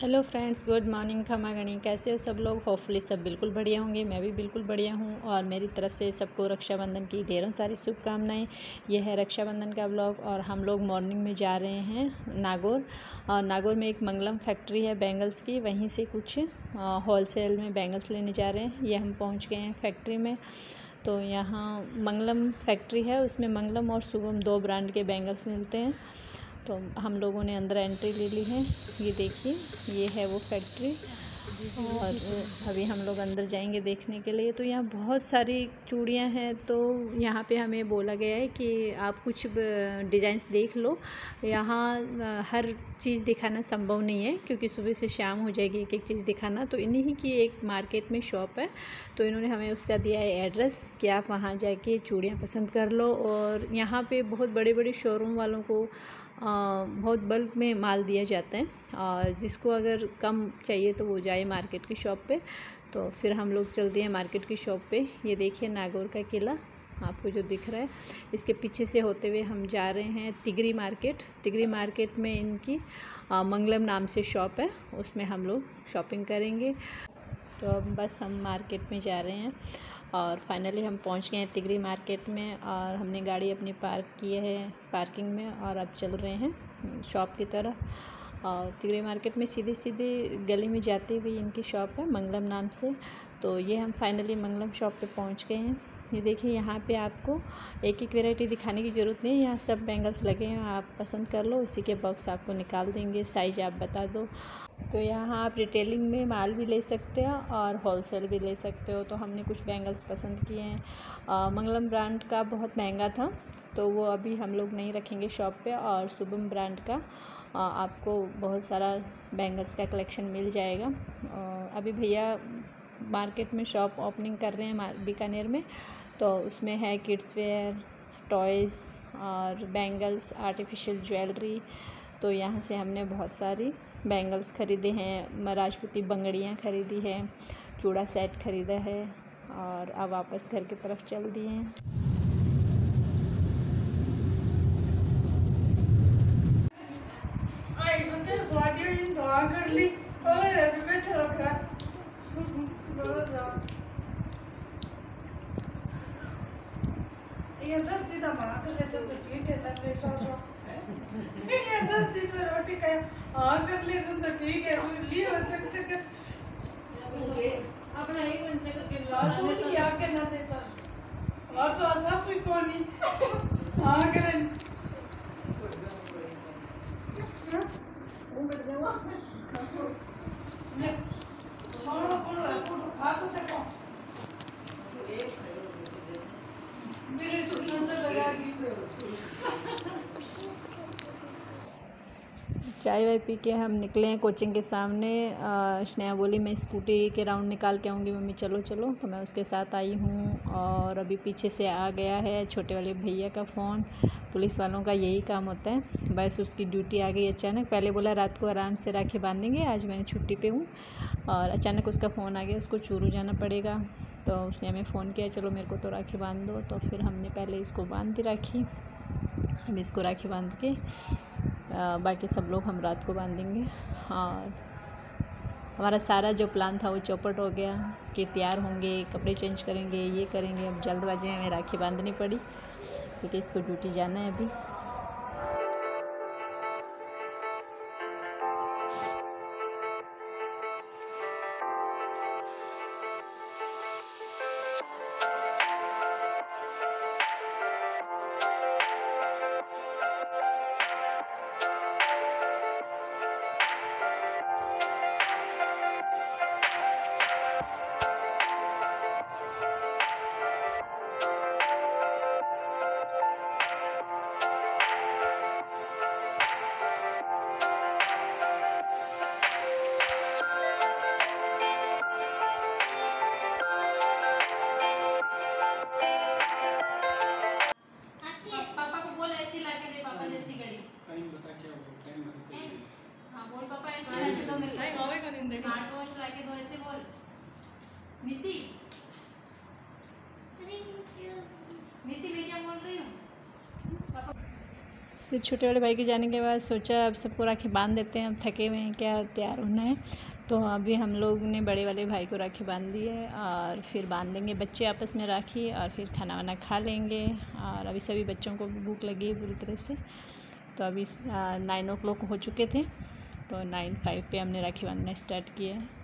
Hello friends good morning खमा गणी कैसे हो सब लोग? होपफुली सब बिल्कुल बढ़िया होंगे। मैं भी बिल्कुल बढ़िया हूँ और मेरी तरफ़ से सबको रक्षाबंधन की ढेरों सारी शुभकामनाएँ। यह है रक्षाबंधन का ब्लॉग और हम लोग मॉर्निंग में जा रहे हैं नागौर। और नागौर में एक मंगलम फैक्ट्री है बैंगल्स की। वहीं से कुछ होलसेल में बैंगल्स लेने जा रहे हैं। ये हम पहुँच गए हैं फैक्ट्री में। तो यहाँ मंगलम फैक्ट्री है। उसमें मंगलम और शुभम दो ब्रांड के बैंगल्स मिलते हैं। तो हम लोगों ने अंदर एंट्री ले ली है। ये देखिए, ये है वो फैक्ट्री और अभी हम लोग अंदर जाएँगे देखने के लिए। तो यहाँ बहुत सारी चूड़ियाँ हैं। तो यहाँ पे हमें बोला गया है कि आप कुछ डिज़ाइंस देख लो। यहाँ हर चीज़ दिखाना संभव नहीं है, क्योंकि सुबह से शाम हो जाएगी एक एक चीज़ दिखाना। तो इन्हीं की एक मार्केट में शॉप है। तो इन्होंने हमें उसका दिया है एड्रेस कि आप वहाँ जाके चूड़ियाँ पसंद कर लो। और यहाँ पे बहुत बड़े बड़े शोरूम वालों को बहुत बल्क में माल दिया जाता है। और जिसको अगर कम चाहिए तो वो जाए मार्केट की शॉप पे। तो फिर हम लोग चलते हैं मार्केट की शॉप पे। ये देखिए नागौर का किला आपको जो दिख रहा है। इसके पीछे से होते हुए हम जा रहे हैं तिगरी मार्केट तिगरी मार्केट में इनकी आ, मंगलम नाम से शॉप है। उसमें हम लोग शॉपिंग करेंगे। तो अब बस हम मार्केट में जा रहे हैं। और फाइनली हम पहुँच गए हैं तिगरी मार्केट में और हमने गाड़ी अपनी पार्क की है पार्किंग में और अब चल रहे हैं शॉप की तरफ़। और तिगरी मार्केट में सीधे सीधे गली में जाती हुई इनकी शॉप है मंगलम नाम से। तो ये हम फाइनली मंगलम शॉप पे पहुँच गए हैं। ये देखिए यहाँ पे आपको एक एक वैरायटी दिखाने की ज़रूरत नहीं है। यहाँ सब बैंगल्स लगे हैं, आप पसंद कर लो। उसी के बॉक्स आपको निकाल देंगे। साइज़ आप बता दो। तो यहाँ आप रिटेलिंग में माल भी ले सकते हो और होलसेल भी ले सकते हो। तो हमने कुछ बैंगल्स पसंद किए हैं। मंगलम ब्रांड का बहुत महँगा था तो वो अभी हम लोग नहीं रखेंगे शॉप पे और शुभम ब्रांड का आपको बहुत सारा बैंगल्स का कलेक्शन मिल जाएगा। अभी भैया मार्केट में शॉप ओपनिंग कर रहे हैं बीकानेर में। तो उसमें है किड्स वेयर टॉयज़ और बैंगल्स, आर्टिफिशियल ज्वेलरी। तो यहाँ से हमने बहुत सारी बैंगल्स ख़रीदे हैं। राजपूती बंगड़ियाँ ख़रीदी है, चूड़ा सेट ख़रीदा है और अब वापस घर की तरफ़ चल दिए हैं ये दस दिन हम आकर लेते तो ठीक है तब सौ सौ दस दिन में रोटी का हाँ कर ले तो ठीक है लिए हो सकते कर अपना एक घंटे का किलो हाँ तू नहीं आके ना देता और तो आसास भी कोनी हाँ करें। कौन कौन कौन खा तो देखो मेरे तो नज़र लगा दी चाय वाय पी के हम निकले हैं कोचिंग के सामने। स्नेहा बोली, मैं स्कूटी के राउंड निकाल के आऊँगी, मम्मी, चलो चलो। तो मैं उसके साथ आई हूँ और अभी पीछे से आ गया है छोटे वाले भैया का फ़ोन। पुलिस वालों का यही काम होता है। बस उसकी ड्यूटी आ गई अचानक। पहले बोला, रात को आराम से राखी बांधेंगे, आज मैं छुट्टी पे हूँ। और अचानक उसका फ़ोन आ गया, उसको चूरू जाना पड़ेगा। तो उसने हमें फ़ोन किया, चलो, मेरे को तो राखी बाँध दो। तो फिर हमने पहले इसको बाँध दी राखी। हम इसको राखी बाँध के बाकी सब लोग हम रात को बांधेंगे। और हमारा सारा जो प्लान था वो चौपट हो गया कि तैयार होंगे, कपड़े चेंज करेंगे, ये करेंगे। अब जल्दबाजी में हमें राखी बांधनी पड़ी, क्योंकि इसको ड्यूटी जाना है अभी। स्मार्ट वॉच लाके दो ऐसे बोल। नीति। नीति क्या बोल रही हूँ? फिर छोटे वाले भाई के जाने के बाद सोचा अब सबको राखी बाँध देते हैं अब थके हुए हैं क्या तैयार होना है? तो अभी हम लोग ने बड़े वाले भाई को राखी बाँध दी है और फिर बाँध देंगे बच्चे आपस में राखी और फिर खाना वाना खा लेंगे और अभी सभी बच्चों को भूख लगी है पूरी तरह से। तो अभी नाइन ओ क्लॉक हो चुके थे। तो नाइन फाइव पे हमने राखी बांधना स्टार्ट किया। है